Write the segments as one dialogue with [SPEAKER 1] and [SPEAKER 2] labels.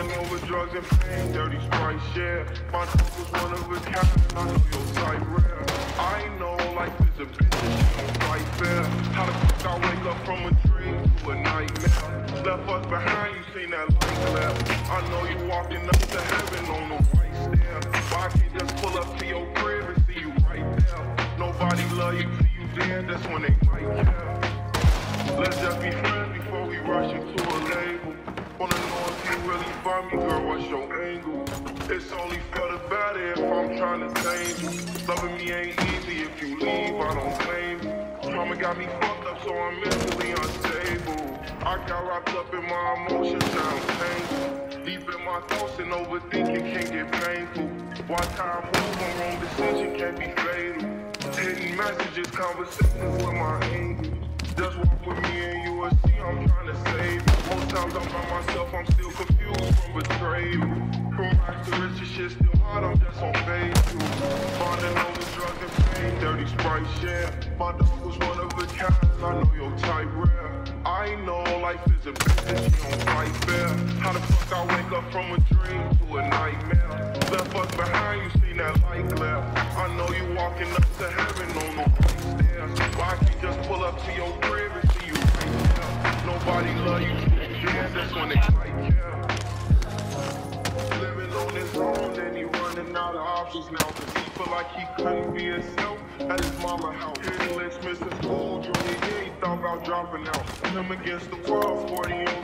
[SPEAKER 1] Bonding over drugs and pain, dirty sprite share. My dog was one of a kind, I know your type rare. I know life is a bitch and she fight fair. How the fuck I wake up from a dream to a nightmare? Left us behind, you seen that light glare. I know you walking up to heaven on the white stair. Why can't just pull up to your crib and see you right there? Nobody love you till you dead, that's when they might care. Let's just be friends before we rush into a label. Wanna know if you really find me, girl, what's your angle? It's only for the better if I'm trying to change you. Loving me ain't easy, if you leave, I don't blame you. Mama got me fucked up, so I'm mentally unstable. I got wrapped up in my emotions, sound painful. Deep in my thoughts and overthinking can get painful. Why time move on wrong decision can be fatal. Hidden messages, conversations with my angels. Just walk with me and you will see I'm trying to save you. Most times I'm by myself, I'm still confused from betrayal. From rags to riches, shit still hard, I'm just on Facebook. Bonding over drugs and pain, dirty sprite share. My dog was one of a kind, I know your type rare. I know life is a bitch she don't fight fair. How the fuck I wake up from a dream to a nightmare? Left us behind, you that light glare. I know you walking up to heaven on the white stairs. Why can't just pull up to your crib and see you right there? Nobody love you, yeah, that's when they fight care. Living on his own, then he running out of options now. Cause he feel like he couldn't be himself at his mama house. Let's miss the school, junior year, he thought about dropping out. Him against the world, 40 on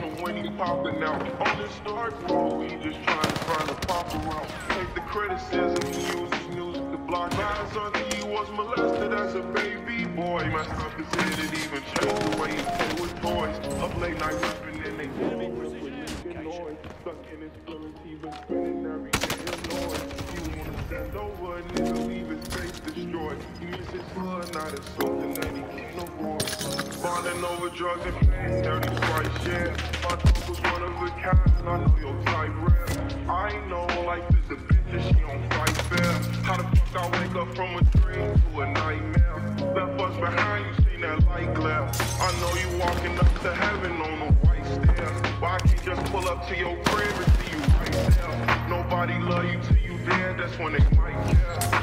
[SPEAKER 1] popping out. On this dark road, he just trying to find a pop around. Take the criticism, he uses music to block lies until he was molested as a baby boy. Messed up his head, even changed the way he play with toys. Up late night rapping and they noise. Stuck in his feelings, he been spinning every day annoyed. He wanna stand over a nigga, leave his face destroyed. His blood, now it's something that he can't avoid. Bonding over drugs and pain, dirty sprite share. Was one of a kind, I know your type rare. I know life is a bitch and she don't fight fair. How the fuck I wake up from a dream to a nightmare? Left us behind, you seen that light glare. I know you walking up to heaven on the white stairs. Why can't just pull up to your crib and see you right there? Nobody love you till you dead, that's when they might care.